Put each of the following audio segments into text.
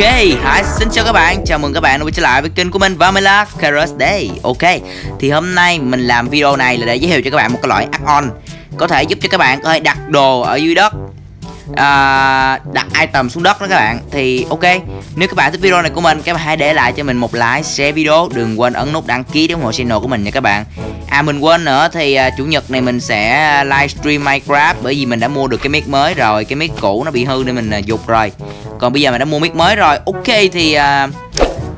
Ok, hi, xin chào các bạn, chào mừng các bạn đã quay trở lại với kênh của mình và mình là Carrot Day. Ok, thì hôm nay mình làm video này là để giới thiệu cho các bạn một cái loại add-on Có thể giúp cho các bạn có thể đặt đồ ở dưới đất à, Đặt item xuống đất đó các bạn. Thì ok, nếu các bạn thích video này của mình Các bạn hãy để lại cho mình một like, share video. Đừng quên ấn nút đăng ký để ủng hộ channel của mình nha các bạn. À mình quên nữa thì à, chủ nhật này mình sẽ livestream Minecraft Bởi vì mình đã mua được cái mic mới rồi Cái mic cũ nó bị hư nên mình à, dục rồi còn bây giờ mình đã mua mic mới rồi. Ok thì uh,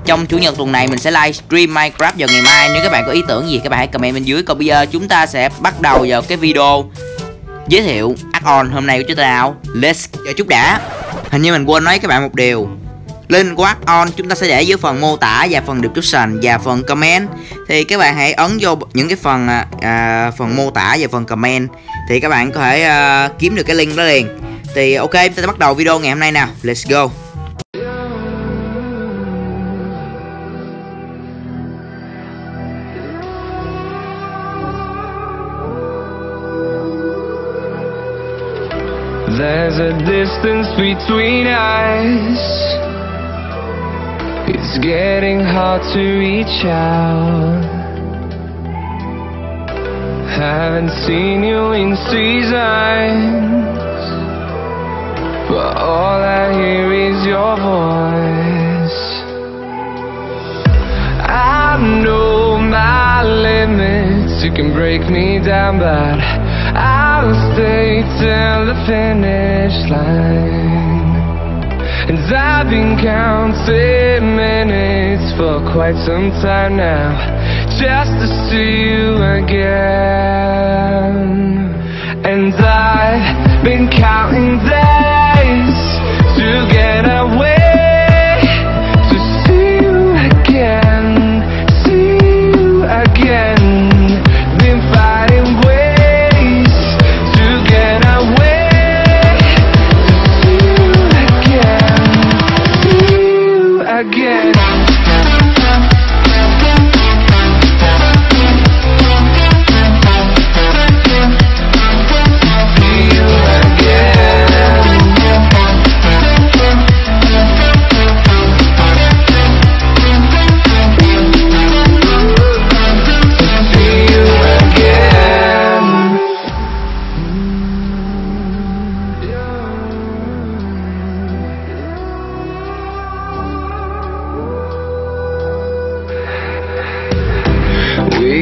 trong chủ nhật tuần này mình sẽ livestream minecraft vào ngày mai. Nếu các bạn có ý tưởng gì các bạn hãy comment bên dưới. Còn bây giờ chúng ta sẽ bắt đầu vào cái video giới thiệu add-on hôm nay của chúng ta nào. Let's chờ chút đã. Hình như mình quên nói các bạn một điều. Link của add-on chúng ta sẽ để dưới phần mô tả và phần description và phần comment. Thì các bạn hãy ấn vô những cái phần à, à phần mô tả và phần comment. Thì các bạn có thể à, kiếm được cái link đó liền thì ok chúng ta sẽ bắt đầu video ngày hôm nay nào let's go There's a distance between us. It's getting hard to reach out. Haven't seen you in seasons, all I hear is your voice. I know my limits, you can break me down, but I'll stay till the finish line. And I've been counting minutes for quite some time now, just to see you again. And I've been counting days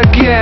again.